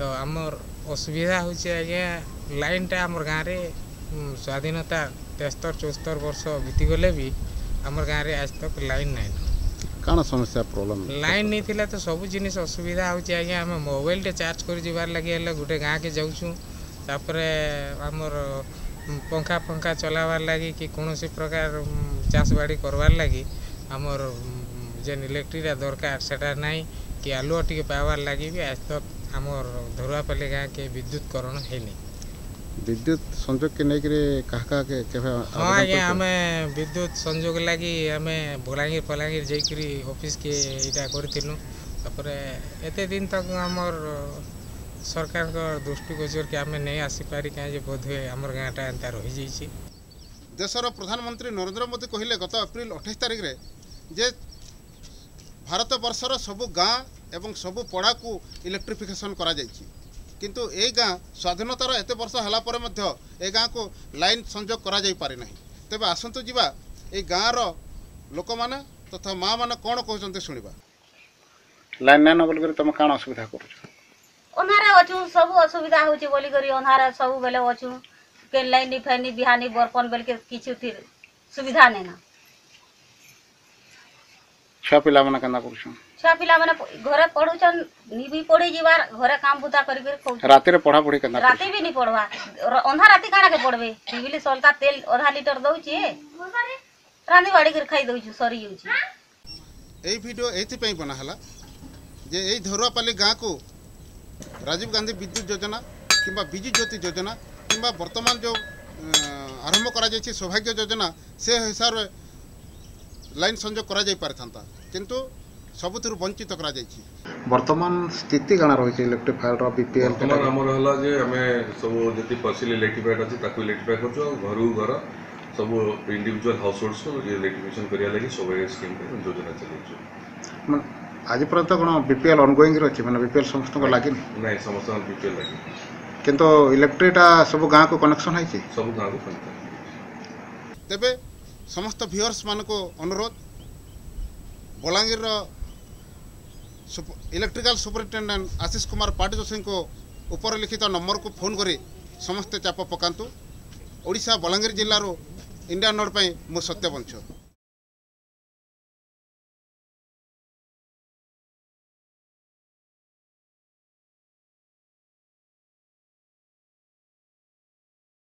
तो आम असुविधा हूँ आज्ञा लाइन टाइम गाँव में स्वाधीनता तेस्तर चौस्तर वर्ष बीती गले भी आम गाँव में आज तक लाइन ना कौन समस्या प्रॉब्लम लाइन नहीं था तो सब जिन असुविधा हूँ आज्ञा आम मोबाइल टे चार्ज कर लगी गोटे गाँ के जाऊर आमर पंखा पंखा चलावार लगी कि कौन सी प्रकार चाष बाड़ी करवार लगी आमर जेन इलेक्ट्रिक दरकार सेटा नाई कि आलुआ टे पावार लगे भी आज तक आम धरुआपाली गाँव के विद्युतकरण है विद्युत संजोग के नहीं करे हाँ ये आम विद्युत संजोग लगी आम बलांगीर पलाएंगे जय करी ऑफिस के इटा कोरी थिनो अपने दिन तक आम सरकार का दुष्टी के हमें नहीं आसी पारी क्या बोध हुए हमार गांव टा अंतर हो ही जी ची देशरो प्रधानमंत्री नरेंद्र मोदी को हिले गता अप्रैल भारत बर्षर सब गाँ एवं सब पड़ा को इलेक्ट्रिफिकेशन कर किंतु ये गाँ स्वाधीनतार एत वर्ष होगापर मध्य गाँ को लाइन संजोग करना तेज आसतु जीवा ये गाँव रोक मैंने तथा माँ मान कौन कहते शुणा लाइन ना बोल कर तुम कौन असुविधा कर सब असुविधा होलिकर अंधारा सब बेले अचु के लाइन नहीं फैन बिहानी बर्पन बेल के कि सुविधा नहीं ना छुआ पे कर छुआ पिला माने घरे पढुछन नि भी पढे जीवार घरे काम बुता करबे राती पढा पढी केना राती भी नि पढवा अंधा राती काना के पढबे टीवीली सोलता तेल आधा लीटर दउछि रानी वाडी कर खाई दउछि सरी जउछि एई वीडियो एति पई बना हला जे एई धरुआपाली गां को राजीव गांधी विद्युत योजना किंबा बिजु ज्योति योजना किंबा वर्तमान जो आरंभ करा जाय छि सौभाग्य योजना से हिसाब रे लाइन संजोग करा जाय पारथंता किंतु ସବୁଥିରୁ ବଞ୍ଚିତ କରାଯାଇଛି ବର୍ତ୍ତମାନ ସ୍ଥିତି କାଣା ରହିଛି ଇଲେକ୍ଟ୍ରିଫାଏର ବିପିଏଲ୍ ବର୍ତ୍ତମାନ ଆମର ହେଲା ଯେ ଆମେ ସବୁ ଯେତିକି ପସିଲ ଇଲେକ୍ଟ୍ରିଫାଏଡ୍ ଅଛି ତାକୁ ଇଲେକ୍ଟ୍ରିଫାଏ କରୁଛୁ ଆଉ ଘରକୁ ଘର ସବୁ ଇଣ୍ଡିଭିଜୁଆଲ୍ ହାଉସ୍ ହୋଲ୍ଡସ୍କୁ ଇଲେକ୍ଟ୍ରିଫିକେସନ୍ କରିବା ଲାଗି ସବୁ ସ୍କିମ୍ ଯୋଜନା ଚଲାଉଛୁ ଆଜି ପର୍ଯ୍ୟନ୍ତ କ'ଣ ବିପିଏଲ୍ ଅନଗୋଇଂରେ ଅଛି ମାନେ ବିପିଏଲ୍ ସମସ୍ତଙ୍କ ଲାଗିନି ନାଇଁ ସମସ୍ତଙ୍କ ବିପିଏଲ୍ ଲାଗି କିନ୍ତୁ ଇଲେକ୍ଟ୍ରିଟା ସବୁ ଗାଁକୁ କନେକ୍ସନ୍ ହେଇଛି ସବୁ ଗାଁକୁ କନେକ୍ସନ୍ ତେବେ ସମସ୍ତ ଭିୟର୍ସମାନଙ୍କୁ ଅନୁରୋଧ ବଲାଙ୍ଗୀରର ଇଲେକ୍ଟ୍ରିକାଲ ସୁପରିଟେଣ୍ଡେଣ୍ଟ ଆଶିଷ କୁମାର ପାଟିଯୋଶୀଙ୍କୁ ଉପରଲିଖିତ ନମ୍ବରକୁ ଫୋନ୍ କରି ସମସ୍ତେ ଚାପ ପକାନ୍ତୁ ଓଡ଼ିଶା ବଲାଙ୍ଗୀର ଜିଲ୍ଲାରୁ ଇଣ୍ଡିଆନ୍ ନୋଡ଼ ପାଇଁ ମୁଁ ସତ୍ୟ ବଞ୍ଚ